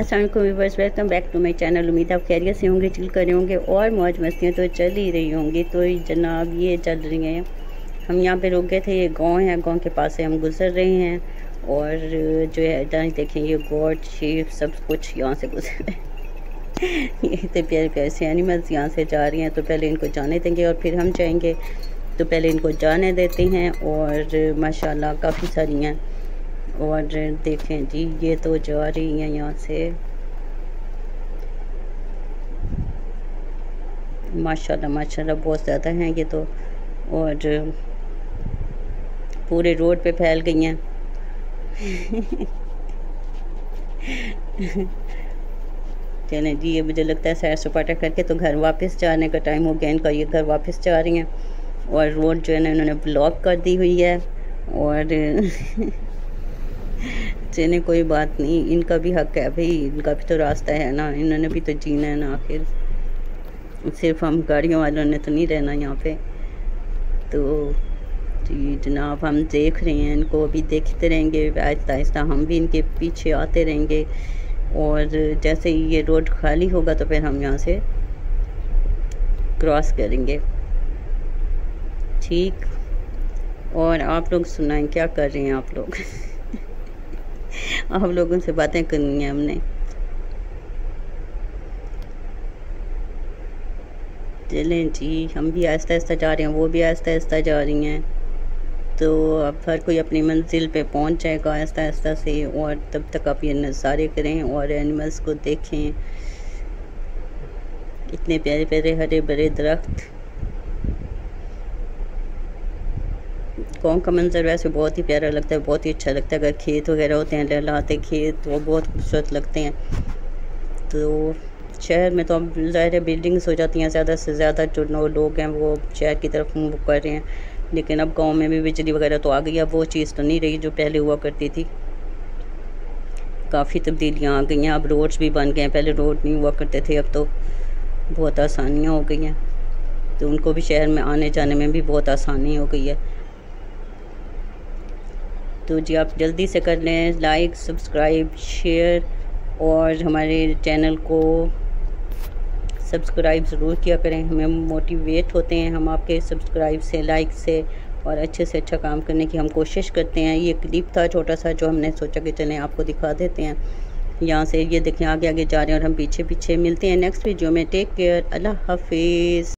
असल viewers welcome back to my channel उम्मीद आप खैरियत से होंगे, चिल कर रहे होंगे और मौज मस्तियाँ तो चल ही रही होंगी। तो जनाब, ये चल रही हैं। हम यहाँ पे रुक गए थे, ये गाँव है, गाँव के पास से हम गुजर रहे हैं और जो है, इधर देखें, ये गोट शीप सब कुछ यहाँ से गुजर रहे ये इतने प्यारे प्यारे से एनिमल्स यहाँ से जा रही हैं। तो पहले इनको जाने देंगे और फिर हम जाएँगे। तो पहले इनको जाने देते हैं और माशाल्लाह काफ़ी सारी हैं। और देखें जी ये तो जा रही हैं यहाँ से माशाल्लाह माशाल्लाह बहुत ज़्यादा हैं ये तो और पूरे रोड पे फैल गई हैं चलें जी ये मुझे लगता है सैर सपाटा करके तो घर वापस जाने का टाइम हो गया इनका ये घर वापस जा रही हैं और रोड जो है ना इन्होंने ब्लॉक कर दी हुई है और चले कोई बात नहीं, इनका भी हक है भाई, इनका भी तो रास्ता है ना, इन्होंने भी तो जीना है ना आखिर। सिर्फ़ हम गाड़ियों वालों ने तो नहीं रहना यहाँ पे। तो जी जनाब, हम देख रहे हैं, इनको अभी देखते रहेंगे, आहिस्ता आहिस्ता हम भी इनके पीछे आते रहेंगे। और जैसे ही ये रोड खाली होगा तो फिर हम यहाँ से क्रॉस करेंगे। ठीक? और आप लोग सुनाएँ, क्या कर रहे हैं आप लोग? आप लोगों से बातें करनी है हमने। चलें जी, हम भी आहिस्ता आहिस्ता जा रहे हैं, वो भी आहिस्ता आहिस्ता जा रही हैं। तो अब हर कोई अपनी मंजिल पे पहुँच जाएगा आहिस्ता आहिस्ता से और तब तक आप ये नज़ारे करें और एनिमल्स को देखें। इतने प्यारे प्यारे हरे भरे दरख्त। गाँव का मंज़र वैसे बहुत ही प्यारा लगता है, बहुत ही अच्छा लगता है। अगर खेत वगैरह होते हैं लहलाते खेत, वो बहुत खूबसूरत लगते हैं। तो शहर में तो अब ज़ाहिर है बिल्डिंग्स हो जाती हैं, ज़्यादा से ज़्यादा जो नौ लोग हैं, वो शहर की तरफ़ मूव कर रहे हैं। लेकिन अब गाँव में भी बिजली वगैरह तो आ गई अब वो चीज़ तो नहीं रही जो पहले हुआ करती थी। काफ़ी तब्दीलियाँ आ गई हैं, अब रोड्स भी बन गए हैं। पहले रोड नहीं हुआ करते थे, अब तो बहुत आसानियाँ हो गई हैं। तो उनको भी शहर में आने जाने में भी बहुत आसानी हो गई है। तो जी आप जल्दी से कर लें लाइक सब्सक्राइब शेयर और हमारे चैनल को सब्सक्राइब ज़रूर किया करें। हमें मोटिवेट होते हैं हम आपके सब्सक्राइब से लाइक से और अच्छे से अच्छा काम करने की हम कोशिश करते हैं। ये क्लिप था छोटा सा जो हमने सोचा कि चलें आपको दिखा देते हैं। यहाँ से ये देखें आगे आगे जा रहे हैं और हम पीछे पीछे मिलते हैं नेक्स्ट वीडियो में। टेक केयर अल्लाह हाफिज़